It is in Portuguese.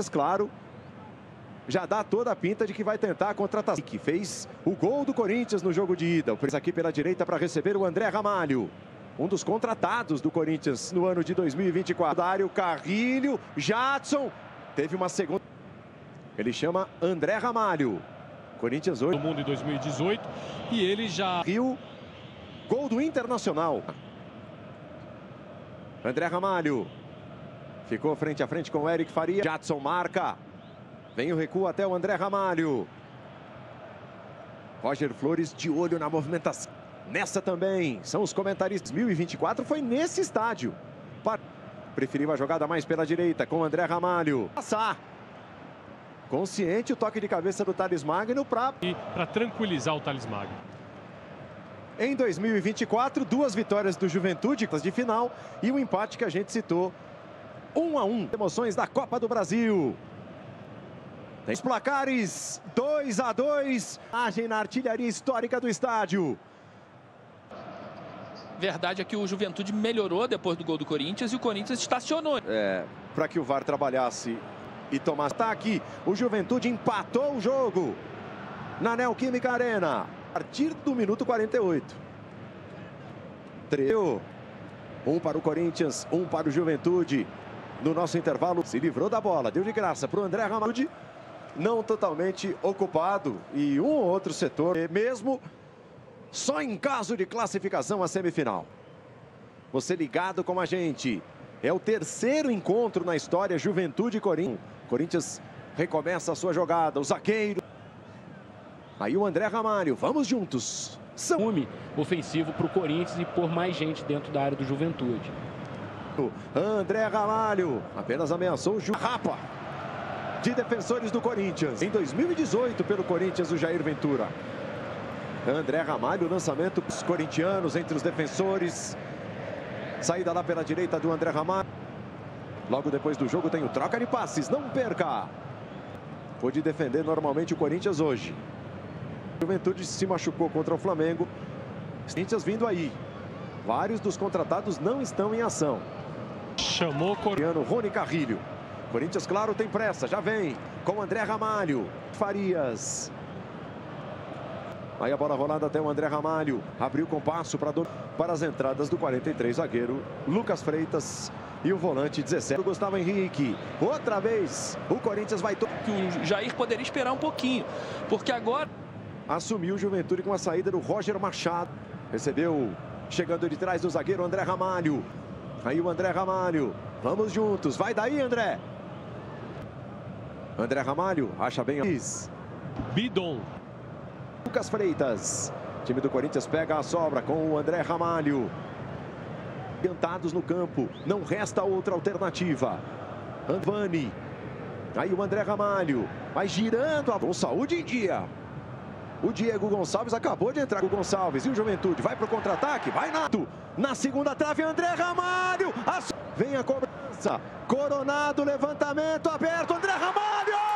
Corinthians, claro, já dá toda a pinta de que vai tentar a contratação. Que fez o gol do Corinthians no jogo de ida. O aqui pela direita para receber o André Ramalho. Um dos contratados do Corinthians no ano de 2024. Dário Carrilho, Jadson. Teve uma segunda. Ele chama André Ramalho. Corinthians hoje. No mundo em 2018. E ele já. Rio. Gol do Internacional. André Ramalho. Ficou frente a frente com o Eric Faria. Jadson marca. Vem o recuo até o André Ramalho. Roger Flores de olho na movimentação. Nessa também, são os comentaristas. 2024 foi nesse estádio. Preferiu a jogada mais pela direita com o André Ramalho. Passar. Consciente o toque de cabeça do Thales Magno para... Para tranquilizar o Thales Magno. Em 2024, duas vitórias do Juventude de final e o um empate que a gente citou. 1 um a 1. Um. Emoções da Copa do Brasil. Tem os placares 2 a 2. Agem na artilharia histórica do estádio. Verdade é que o Juventude melhorou depois do gol do Corinthians e o Corinthians estacionou. É, para que o VAR trabalhasse e tomasse. Está aqui, o Juventude empatou o jogo na Neoquímica Arena. A partir do minuto 48. Treu. Um para o Corinthians, um para o Juventude. No nosso intervalo, se livrou da bola. Deu de graça para o André Ramalho não totalmente ocupado e um ou outro setor, mesmo só em caso de classificação à semifinal. Você ligado com a gente. É o terceiro encontro na história Juventude e Corinthians. Corinthians recomeça a sua jogada. O zagueiro. Aí o André Ramalho. Vamos juntos. São... ofensivo para o Corinthians e por mais gente dentro da área do Juventude. André Ramalho apenas ameaçou o. Rapa de defensores do Corinthians. Em 2018, pelo Corinthians, o Jair Ventura. André Ramalho, lançamento dos corintianos entre os defensores. Saída lá pela direita do André Ramalho. Logo depois do jogo tem o troca de passes, não perca. Pôde defender normalmente o Corinthians hoje. Juventude se machucou contra o Flamengo. Corinthians vindo aí. Vários dos contratados não estão em ação. Chamou o coreano Rony Carrilho. Corinthians, claro, tem pressa, já vem com André Ramalho. Farias. Aí a bola rolada até o André Ramalho. Abriu com passo para, do... para as entradas do 43 zagueiro Lucas Freitas. E o volante 17, Gustavo Henrique. Outra vez, o Corinthians vai... Que o Jair poderia esperar um pouquinho, porque agora... Assumiu o Juventude com a saída do Roger Machado. Recebeu, chegando de trás do zagueiro André Ramalho. Aí o André Ramalho. Vamos juntos, vai daí, André. André Ramalho, acha bem. Bidon. Lucas Freitas. time do Corinthians pega a sobra com o André Ramalho. Adiantados no campo. Não resta outra alternativa. Anvani. Aí o André Ramalho. Vai girando a... Com saúde em dia. O Diego Gonçalves acabou de entrar. O Gonçalves e o Juventude vai para o contra-ataque. Vai Nato. Na segunda trave, André Ramalho. Vem a cobrança. Coronado, levantamento aberto. André Ramalho.